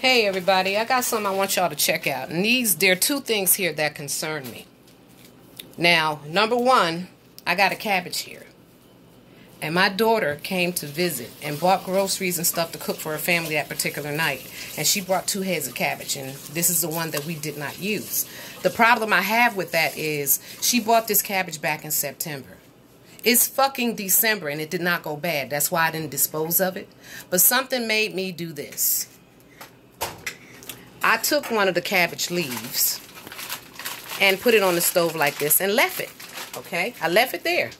Hey everybody, I got something I want y'all to check out. And these, there are two things here that concern me. Now, number one, I got a cabbage here. And my daughter came to visit and bought groceries and stuff to cook for her family that particular night. And she brought two heads of cabbage, and this is the one that we did not use. The problem I have with that is she bought this cabbage back in September. It's fucking December and it did not go bad. That's why I didn't dispose of it. But something made me do this. I took one of the cabbage leaves and put it on the stove like this and left it. Okay? I left it there.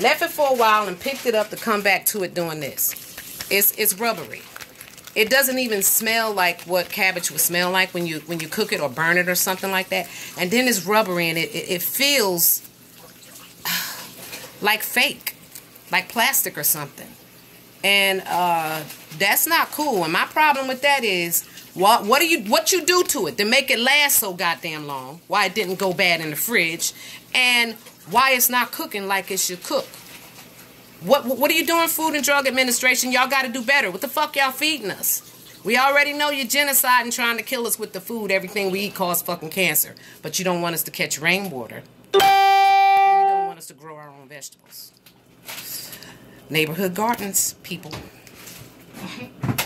Left it for a while and picked it up to come back to it doing this. It's it's rubbery. It doesn't even smell like what cabbage would smell like when you when you cook it or burn it or something like that. And then it's rubbery and it, it, it feels like fake, like plastic or something. And uh, that's not cool. And my problem with that is what what do you what you do to it to make it last so goddamn long? Why it didn't go bad in the fridge, and why it's not cooking like it should cook. What what are you doing, Food and Drug Administration? Y'all got to do better. What the fuck y'all feeding us? We already know you're genociding, trying to kill us with the food. Everything we eat causes fucking cancer. But you don't want us to catch rainwater. You don't want us to grow our own vegetables. Neighborhood gardens, people.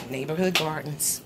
Neighborhood gardens.